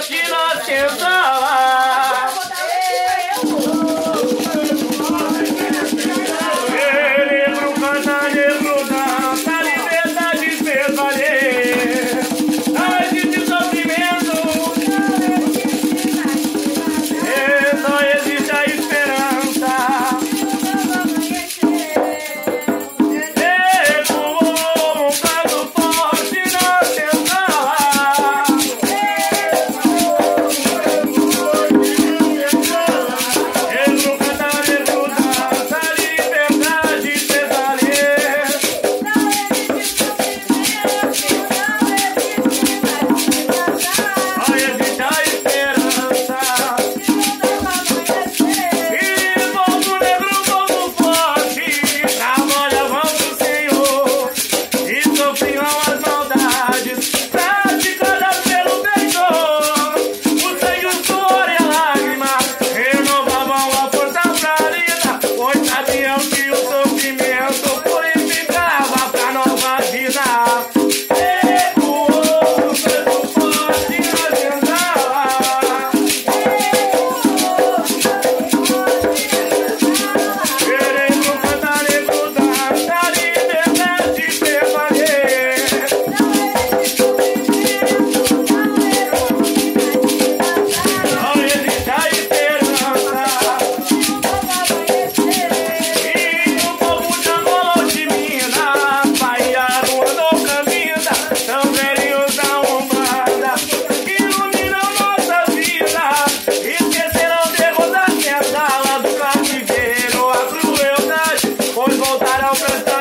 Sakina up. Sophie, how Now, brother.